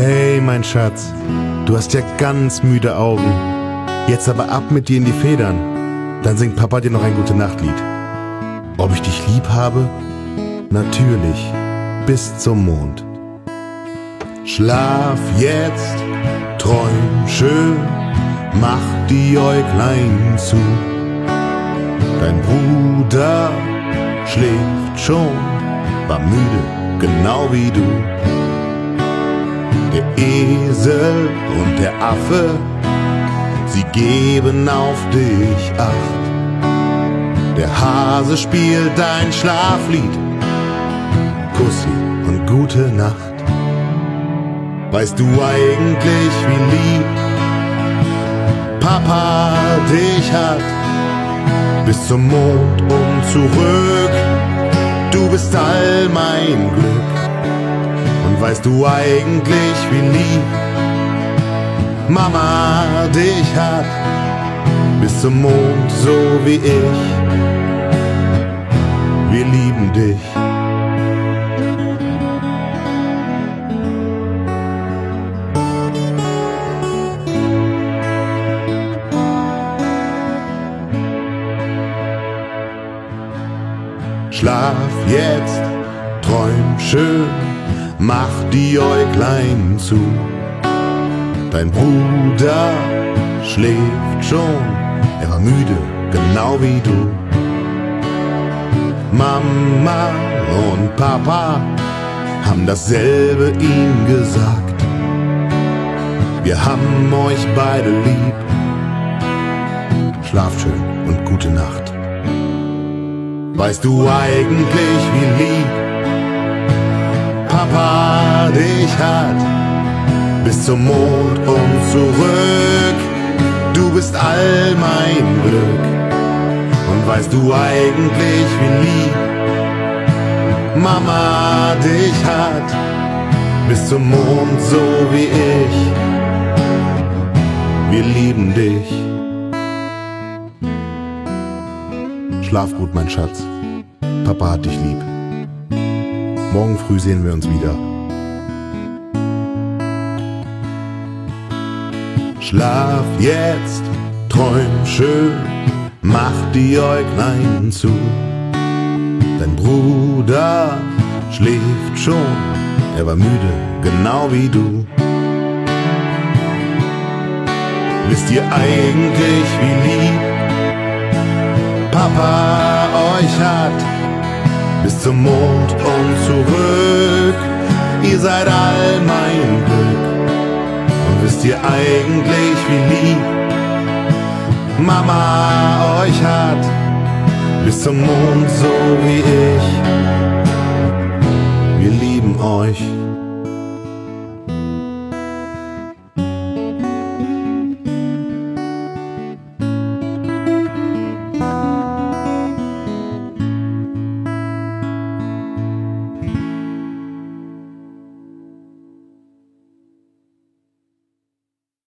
Hey, mein Schatz, du hast ja ganz müde Augen. Jetzt aber ab mit dir in die Federn. Dann singt Papa dir noch ein gute Nachtlied. Ob ich dich lieb habe? Natürlich, bis zum Mond. Schlaf jetzt, träum schön, mach die Äuglein zu. Dein Bruder schläft schon, war müde, genau wie du. Der Esel und der Affe, sie geben auf dich acht. Der Hase spielt dein Schlaflied, Kussi und gute Nacht. Weißt du eigentlich, wie lieb Papa dich hat? Bis zum Mond und zurück, du bist all mein Glück. Weißt du eigentlich, wie lieb Mama dich hat? Bis zum Mond, so wie ich. Wir lieben dich. Schlaf jetzt, träum schön, mach die Äuglein zu. Dein Bruder schläft schon, er war müde, genau wie du. Mama und Papa haben dasselbe ihm gesagt. Wir haben euch beide lieb. Schlaf schön und gute Nacht. Weißt du eigentlich, wie lieb Papa dich hat? Bis zum Mond und zurück, du bist all mein Glück. Und weißt du eigentlich, wie lieb Mama dich hat? Bis zum Mond, so wie ich. Wir lieben dich. Schlaf gut, mein Schatz. Papa hat dich lieb. Morgen früh sehen wir uns wieder. Schlaf jetzt, träum schön, mach die Äuglein zu. Dein Bruder schläft schon, er war müde, genau wie du. Wisst ihr eigentlich, wie lieb Papa euch hat? Bis zum Mond und zurück, ihr seid all mein Glück. Und wisst ihr eigentlich, wie lieb Mama euch hat? Bis zum Mond, so wie ich. Wir lieben euch.